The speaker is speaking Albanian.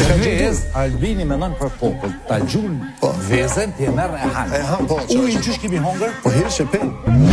Se ka gjithë të albini me nëmë për popër, ta gjullë po. vezën të e merë e hanë. Po, po, e hanë, po, që është. U i në kimi hongër? Po, hirë që pe.